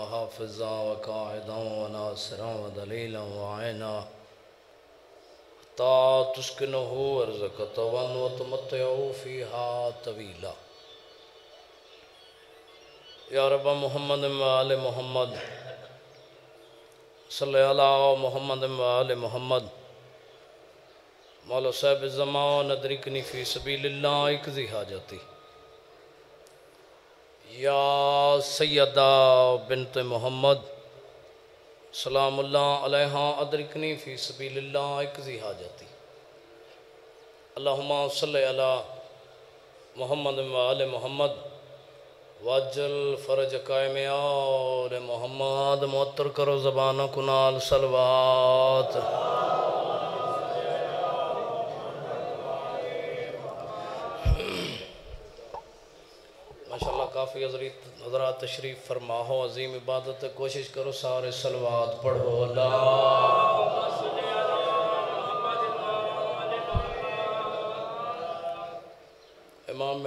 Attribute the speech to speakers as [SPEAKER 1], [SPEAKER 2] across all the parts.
[SPEAKER 1] व हाफिज़ा व कायदा व नासरा व दलीला व आयना ता तुस्किनहु अर्ज़क़तवन व तुमत्तउ फ़ीहा तवीला या रब मोहम्मद वाल मोहम्मद सल्ले अला मोहम्मद वाल मोहम्मद मौला साहब ज़मान अदरिकनी फ़ी सबीलिल्लाह एक ज़ी हाजती या सैयदा बिनत मोहम्मद अलैहा अदरिकनी फ़ी एक ज़ी हाजती। अल्लाहुम्मा सल्ले अला मोहम्मद वाल मोहम्मद, वाजल फ़रज कायम मोहम्मद, मुअत्तर करो ज़बान कुनाल सलवात। काफ़ी हज़रत हजरात तशरीफ़ फरमा हो अजीम इबादत, कोशिश करो सारे सलवात पढ़ो। इमाम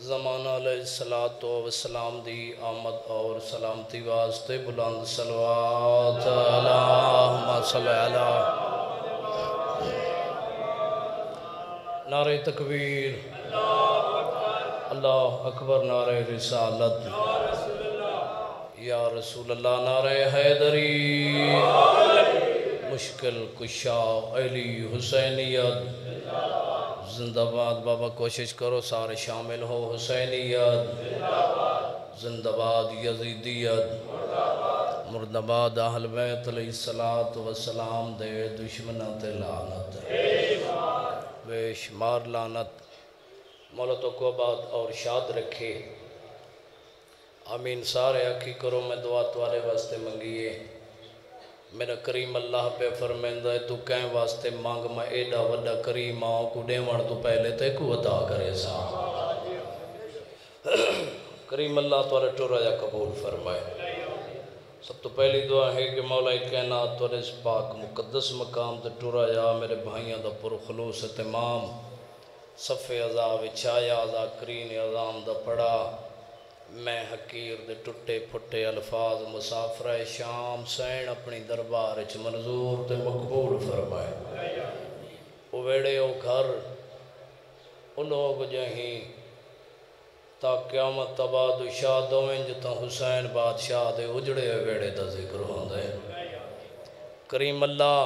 [SPEAKER 1] ज़माना सलात वसलाम दी आमद और सलामती वास्ते बुलंद अला नारे तकबीर। अल्लाह अकबर नारे रिसालत। या रसूल अल्लाह नारे हैदरी। मुश्किल कुशा अली हुसैनियत। जिंदाबाद बाबा, कोशिश करो सारे शामिल हो। हुसैनियत। जिंदाबाद यजीदियत। मुर्दाबाद अहल बैत सलात वसलाम दे दुश्मन लानत। बेशुमार लानत। मौलतों को आबाद और शाद रखे। आमीन, सारे आखी करो, मैं दुआ तुम्हारे वास्ते मंगिए। मेरा करीम अल्लाह पे फरमेंदा है, तू कह वास्ते मांग, मैं एडा वड्डा करीम आओ को देवण तो पहले ते को अदा करे सा करीम अल्लाह तुरे टुरा जा कबूल फरमाए। सब तो पहली दुआ है कि मौला कहना तुरे पाक मुकदस मकाम ते टुरा जा, मेरे भाइयों का पुरखलूस तमाम। सफ़े अज़ा विछाया अज़ा करीन अज़ाम दा पड़ा मैं हकीर दे टुटे फुटे अल्फाज मुसाफर शाम सैन अपनी दरबार च मंजूर ते मकबूल फरमाए वेड़े वो घर वो लोग जहीं ता क्यामत तबाद शाह दोवें जितों हुसैन बादशाह दे उजड़े वेड़े का ज़िक्र होंदा है करीम अल्लाह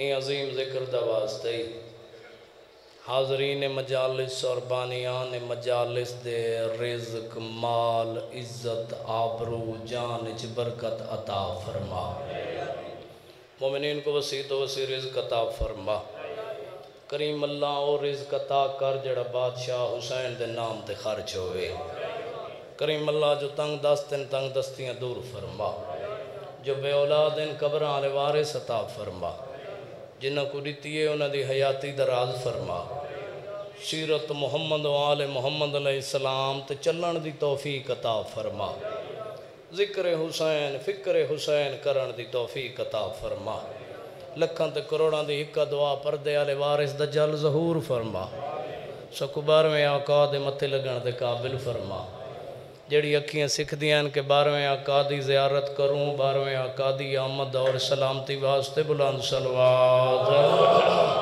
[SPEAKER 1] ए अजीम ज़िक्र वास्ते हाजरीन मजालिस और बानियान मजालिस दे रिज्क, माल, इज़्ज़त, आबरू, जान च बरकत अता फरमा। मोमिन को वसी तो वसी रिज्क अता फरमा। करीम अल्लाह और रिज्क अता कर जड़ा बादशाह हुसैन दे नाम ते खर्च होवे। करीम अल्लाह जो तंग दस्त तंग दस्तियाँ दूर फरमा। जो बे औलाद इन कबर आले वारिस अता फरमा। जिन्हों को है उन्होंने हयाती दराज फरमा। सीरत मुहम्मद वाले मुहम्मद सलाम तो चलन की तोफ़ीक अता फरमा। ज़िक्र हुसैन, फ़िक्र हुसैन करण की तोफ़ीक अता फरमा। लखा तो करोड़ों की एक दुआ परदे वाले वारिस द जल जहूर फरमा। सक बारहवें आका दे मत्थे लगन के काबिल फरमा। जड़ी अखियाँ सिखदियाँ कि बारहवें आका की जियारत करूँ बारहवें आका की आमद और सलामती वास्ते बुलंद सलवाद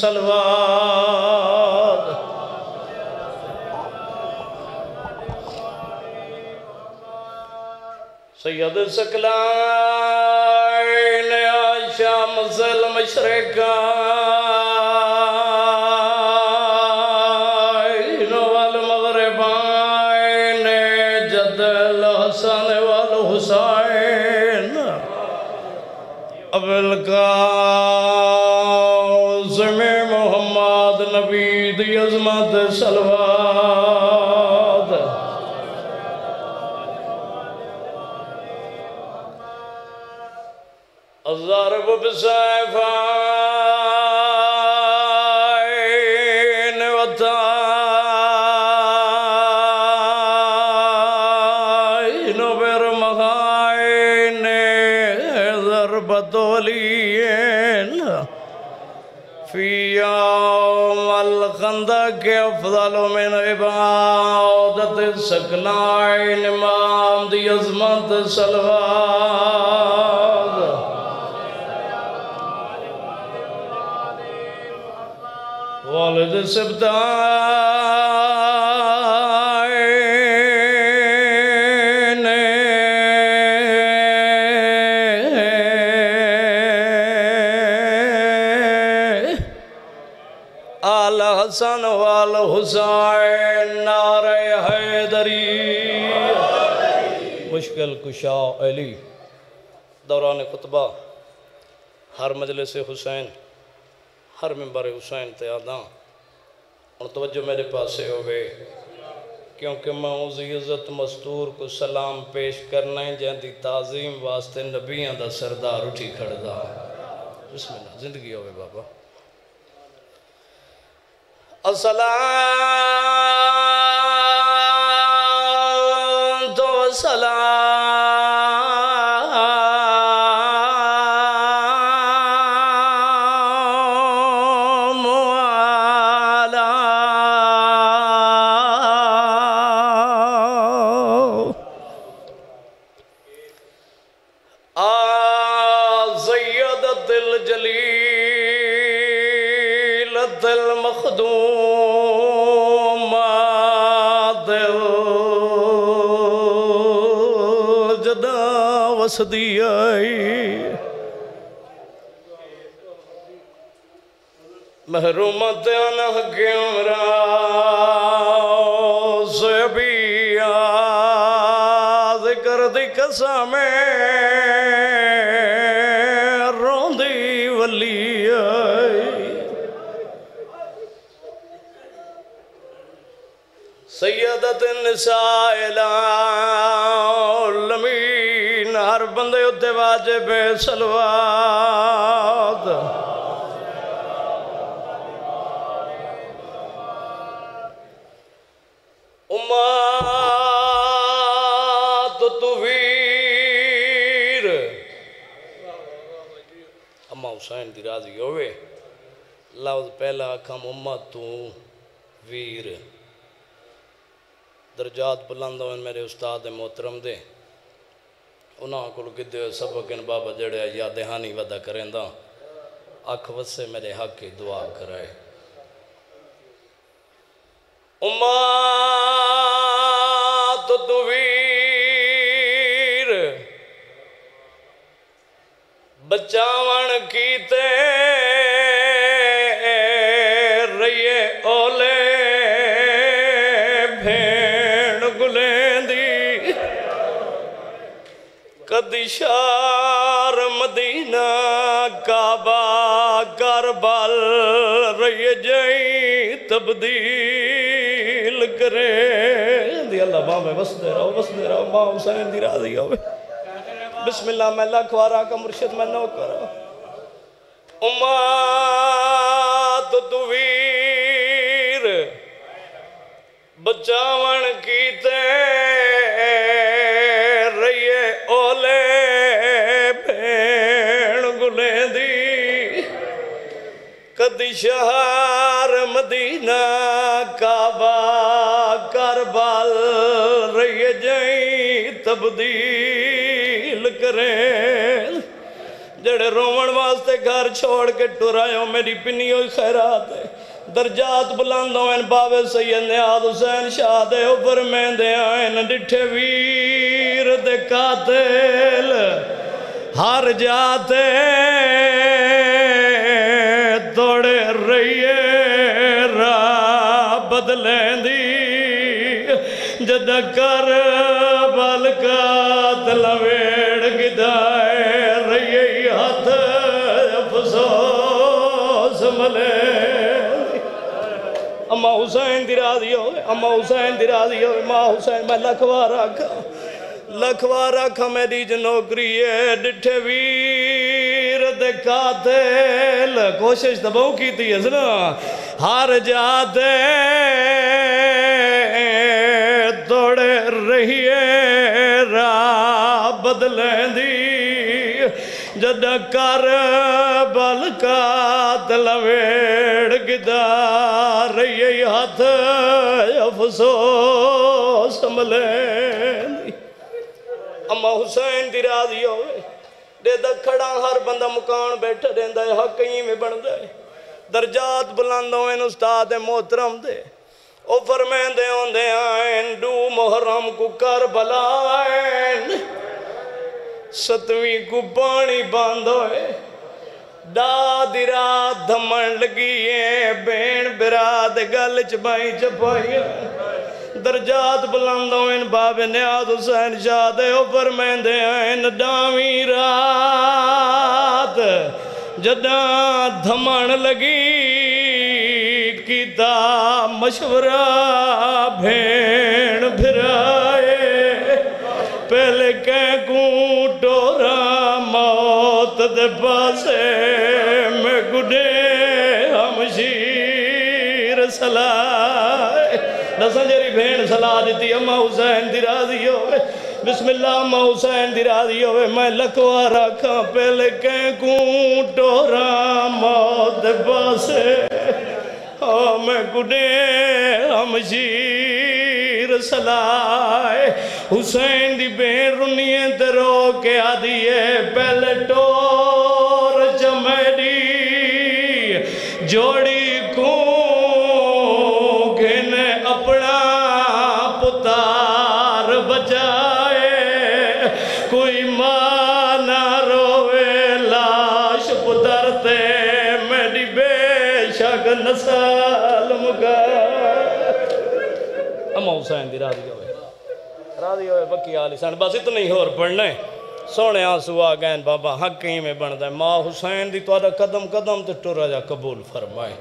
[SPEAKER 1] सलवात सैयद सकला शाम मशरका के अफजल में इबादत सकलाए नमाम दी अजमत सलवाद वालद सिबतान आल हसन वाल हुसैन नारे हैदरी। मुश्किल कुशा अली। दौरान खुतबा। हर मजलिस हुसैन, हर मैंबर हुसैन ते आदा। हूँ तवज्जो मेरे पास हो गए क्योंकि मैं उस इज़्ज़त मस्तूर को सलाम पेश करना है जैसी ताजीम वास्ते नबियाँ दा सरदार उठी खड़दा। बिस्मिल्लाह, ज़िंदगी होवे बाबा। As-salam. हसदी आई महरूमत अनहरा भी याद कर दी कसम रोंदी वली आई। सैयदत हर बंदे उत्ते वाजिब है सलवाद। उमात तुवीर अम्मा हुसैन की राज़ी होवे। पहला आखा मुम्मा तू वीर। दरजात बुलंद मेरे उस्ताद मोहतरम दे। उन्होंने को गिद्धे सबक इन बाबा जड़े या दहानी वादा करेंदा अख वसे मेरे हक की दुआ कराए उम्मत शार मदीना काबा करबल रही तब्दील करे। अल्लाह माँ वसदे रहो वसदे रहो, माँ हुसैन दी राज़ी होवे। बिस्मिल्लाह, मैं लखवारा का मुर्शिद, मैं नौकर उम्मत तू वीर, बचावन कीते रहिए दी शहर मदीना काबा करबल रही जई तब्दील करें जड़े रोवन वास्ते घर छोड़ के टुरायो मेरी पिनी हुई खैरात है दर्जात बुलंद होन बाबे सैयद नियाज हुसैन शाह दे उपर मेंदे आन डिठे वीर दे कातिल हर जाते दौड़े रहिए रा बदलेंदी। जद कर बल का तलवेड़ गिदाए, रहिए हथ अफसोस मले। अम्मा हुसैन दी राज़ी हो अम्मा हुसैन दी राज़ी हो माँ हुसैन, मैं लखवार आखा लखवार आखा मेरी ज नौकरी है डिठे वीर। दे कातिल कोशिश तो बहु की थी ना? हार जाते दौड़े रहिए रा बदलेंदी जद कर बल का तलवेड़ गिदार रही हथ अफसोस संभलेंदी अम्मा हुसैन दी राज़ी होवे। दे दखड़ा हर बंदा मुकान बैठा रहंदा है हक ही में बनदा है दर्जात बुलंद होवन उस्ताद मोहतरम दे ओ फरमांदे होंदे आन डू मुहर्रम को कर बलाएन सतवीं को पानी बंद होए दादी रात धमन लगी है बेन बिराद गल च बाई चपाई दर्जात बुलंद होन बाबे नियाज हुसैन शाह दे ऊपर मेंदे आन डावी रात जदा धमन लगी कीता मशवरा भेण फिराए पहले कै को टोरा मौत दे पासे मैं गुडे हमशीर सलाए दसा जेरी भेण सलाह दी अम्मा हुसैन दी राज़ी होवे। बिस्मिल्लाह, अम्मा हुसैन दी राज़ी होवे। मैं लखवा रखा पहले कै को टोरा मौत पासे। हाँ मैं गुडे हमशीर सलाए। हुसैन दी बेन रुनिए रो के आदिए पहले टोर चमेडी। जोड़ी अमा हुसैन की पढ़ना सोने गए बाबा, हक ही। माँ हुसैन की कदम कदम तो टुरा कबूल फरमाए।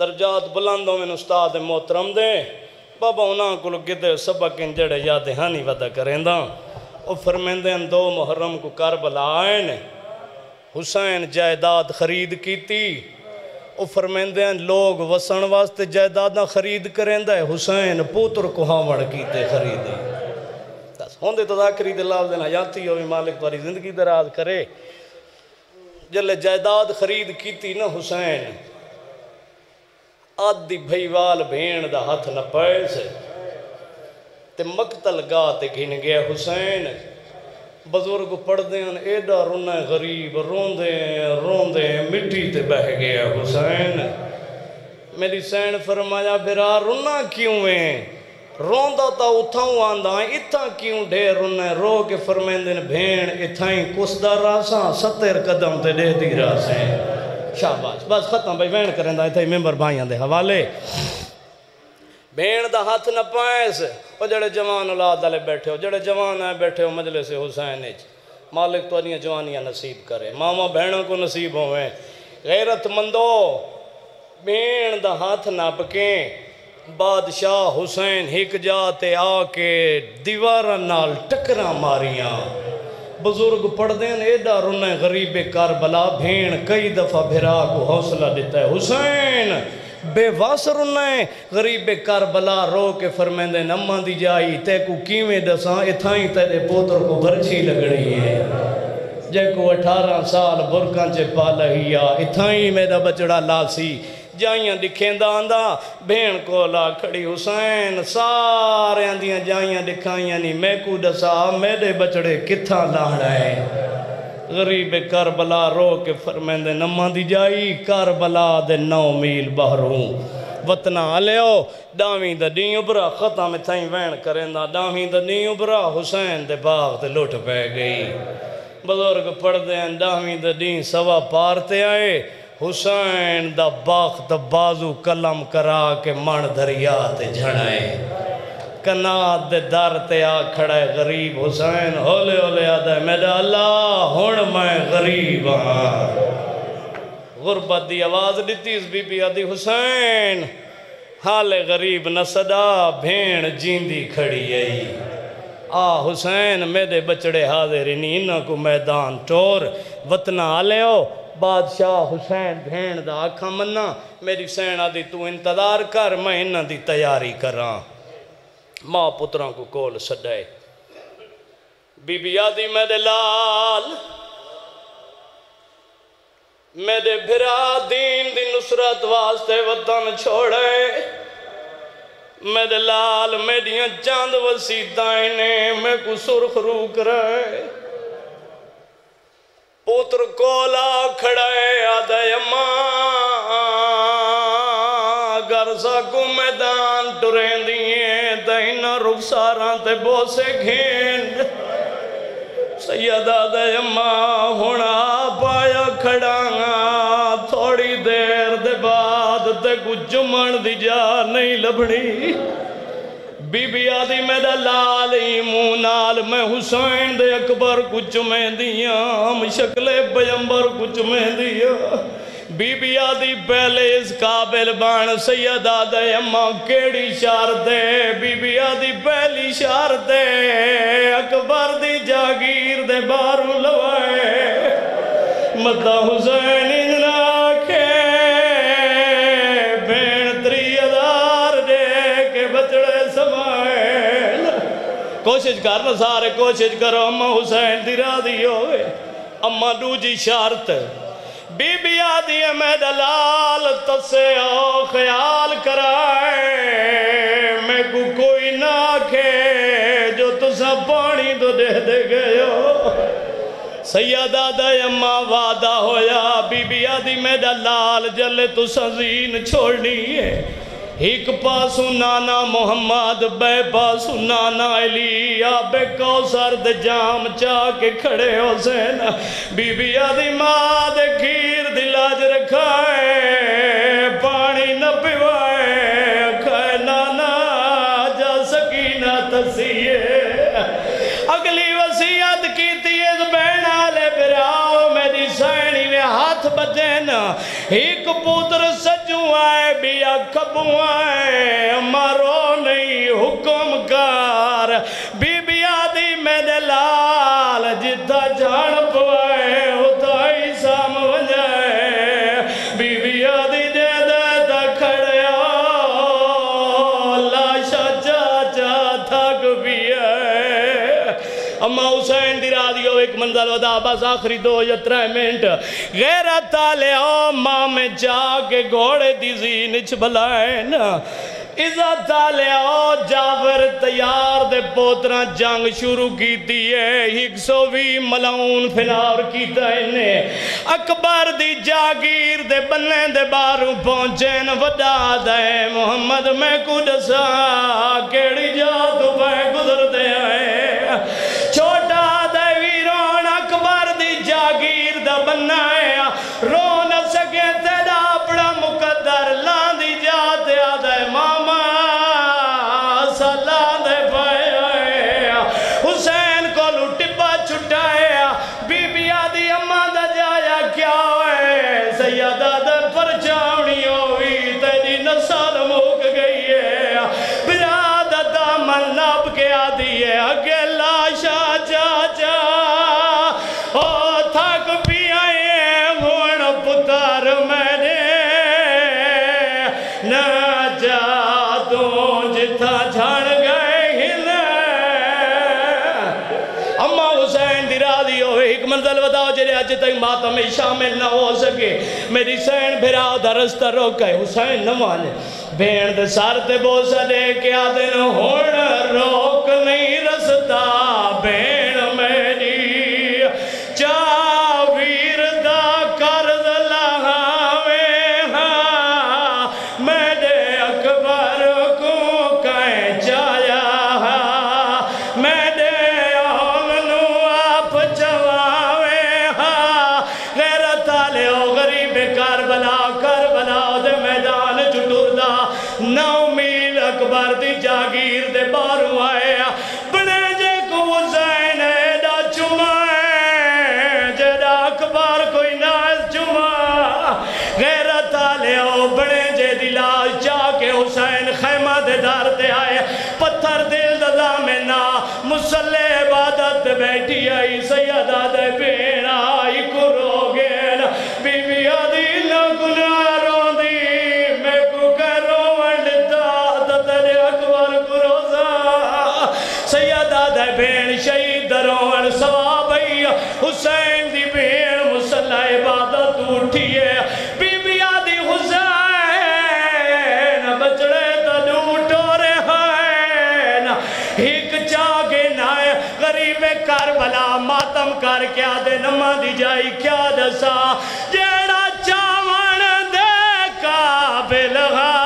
[SPEAKER 1] दर्जात बुलंद होवे उस्ताद मोहतरम दे। बाबा उन्होंने को गिदे सबक जड़े याद हानि वादा करेंदा। फरमेंदे दो मुहर्रम को कर बला हुसैन जायदाद खरीद की ਉਹ ਫਰਮਾਉਂਦੇ ਹਨ ਲੋਕ ਵਸਣ ਵਾਸਤੇ ਜਾਇਦਾਦਾਂ ਖਰੀਦ ਕਰੇਂਦਾ ਹੈ ਹੁਸੈਨ ਪੁੱਤਰ ਕੁਹਾਵਣ ਕੀਤੇ ਖਰੀਦੀ ਦੱਸ ਹੁੰਦੇ ਤਾਂ ਆਖਰੀ ਦੇ ਲਾਭ ਦੇਣਾ ਜਾਂਤੀ ਹੋਵੇ ਮਾਲਿਕ ਤੁਹਾਡੀ ਜ਼ਿੰਦਗੀ ਦਰਾਜ਼ ਕਰੇ ਜਲੇ ਜਾਇਦਾਦ ਖਰੀਦ ਕੀਤੀ ਨਾ ਹੁਸੈਨ ਆਦੀ ਭਈਵਾਲ ਭੇਣ ਦਾ ਹੱਥ ਨਾ ਪਏ ਸੇ ਤੇ ਮਕਤਲ ਗਾ ਤੇ ਗਿਣ ਗਿਆ ਹੁਸੈਨ ਬਜ਼ੁਰਗ ਪੜਦੇ ਹਨ ਐਡਾ ਰੋਣਾ ਗਰੀਬ ਰੋਂਦੇ ਰੋਂਦੇ ਮਿੱਟੀ ਤੇ ਬਹਿ ਗਿਆ ਹੁਸੈਨ ਮੇਰੀ ਸੈਣ ਫਰਮਾਇਆ ਬਿਰਾ ਰੋਣਾ ਕਿਉਂ ਏ ਰੋਂਦਾ ਤਾਂ ਉਥਾਂ ਆਂਦਾ ਇਥਾਂ ਕਿਉਂ ਢੇ ਰੋਣਾ ਰੋ ਕੇ ਫਰਮਾਉਂਦੇ ਨੇ ਭੇਣ ਇਥਾਂ ਹੀ ਕੁਸਦਾ ਰਾਸਾਂ 70 ਕਦਮ ਤੇ ਡੇਦੀ ਰਾਸਾਂ शाबाश बस खत्म भाई वहन करें इतने मैंबर भाइयों के हवाले भेण का हथ न पाएस वो जड़े जवान औलाद वाले बैठे हो, जड़े जवान आए बैठे हो मजले से हुसैन मालिक तुआरियाँ जवानियाँ नसीब करे, मामा बहनों को नसीब होवे, गैरतमंदो भेण का हथ नप बादशाह हुसैन हिक जाते आके दीवार नाल टकरा मारियाँ। बुज़ुर्ग पढ़ते हैं एडा रुना गरीबे कर बला भेण कई दफ़ा भिरा को हौसला दिता है। हुसैन बेवस रुना गरीब कर बला रो के फरमेंदे, नम्मा दी जाई ते को किवें दसा इथां ही तेरे पोतर को बरछी लगनी है। जेको अठारह साल बुरकां च पाल ही आ इथां ही मेरा बचड़ा लासी जाइयाँ दिखेंदा आंदा, भेण कोला खड़ी हुसैन सारे दियाँ जाइयाँ दिखाइयाँ नी मैं को दसा, मेरे बचड़े किथा लाहड़ा है? गरीब करबला रो के फरमेंदे नम्मा दी जाई, करबला दे नौ मील बहरूं। वतना हलियो ॾावी त ॾींहुं उभरा ख़तम थई वहण करेंदा। डावी त ॾींहुं उभरा, हुसैन दे बाग ते लुट पै गई। बुज़ुर्ग पढ़दे आहिनि ॾावी त ॾींहुं सवा पार ते आए। हुसैन दा बाख त बाज़ू कलम करा के मण दरिया ते झणाए कनात दे दर ते आ खड़ा है गरीब हुसैन, होले होले आदा मेरा अल्लाह, हुण मैं गरीब हाँ गुरबत की आवाज़ दी बीबी आदि, हुसैन, हाले गरीब न सदा, भेण जींदी खड़ी आई आ हुसैन, मेरे बचड़े हाजिर नी इन्हों को मैदान टोर, वतना आलियो बादशाह हुसैन भेण का आखा मना मेरी सैन आदि तू इंतज़ार कर, मैं इन्हों की तैयारी करा। माँ पुत्रा को कोल सदाए बीबी आदि मेरे लाल मेरे भिरा दीन दी नुसरत वास्ते वतन छोड़े। मेरे लाल मेरिया चंद वसीताएँ ने मैं को सुरख रू करे पुत्र कोला खड़े आदय घर सकू मैदान टुरे दिए तइन रुखसारा ते बोसे घेन। सैयदा अम्मा हुना पाया खड़ांगा। थोड़ी देर दे बाद ते कुछ जुमन दी जा नहीं लभनी बीबी आदि मेरा लाल ही मुँह नाल मैं हुसैन दे अकबर कुछ में दिया। हम शक्ले बयंबर कुछ में दिया। बीबी आदि पहले इस काबिल बन सैयदा दे अम्मा केड़ी शारत है बीबी आदि पहली शारत अकबर दी जागीर दे बारू लवाए। मता हुसैन इंजना के भेण त्री हज़ार दे के बचड़े समाए। कोशिश कर सारे, कोशिश करो, अम्मा हुसैन दी राधी होवे। अम्मा दूजी शारत बीबी दिए मैं दलाल तसे ओ ख्याल कराए। मैं को कोई ना खे जो तुसा पानी तो दे दे गयो सैयदा दादा अम्मा वादा होया बीबिया दी मैं दलाल जल तुसा जीन छोड़नी है। एक पासू नाना मोहम्मद, बे पासू नाना अली आबे कौसर जाम चा के खड़े हो सेन। बीबी आदि माँ खीर दिलाज रखाए हाथ एक पुत्र सजू आए, बिया कबू आए मारो नहीं हुक्म कार। बीबी आदि मेरे लाल जिदा जान अम्मा हुसैन दी रात एक मंजल वदा, बस आखिरी दो या त्रै मिनट। गैरत ताले ओ माँ में जाके घोड़े दी जीन च बलाएन इज़्ज़त ताले ओ, जावर तैयार दे पोतरा जंग शुरू की एक सौ भी मलाउन फिनार कीता इने अकबर दी जागीर दे बन्ने दे बारू पहुँचे न वदा दे मोहम्मद मैं को दसा केड़ी जात पे गुजरदे आए जागीर मंजिल बताओ जे अज तक मातम शामिल न हो सके। मेरी सैन फिरा दरस तरो कह हुसैन न भेण सर ते बोस दे क्या दिन होण रोक नहीं मुसल्ले इबादत बैठी आई सैयद आदे पे। कर भला, मातम कर, क्या दे नमा दी जाई, क्या दसा? जेड़ा चावन दे काबिल हा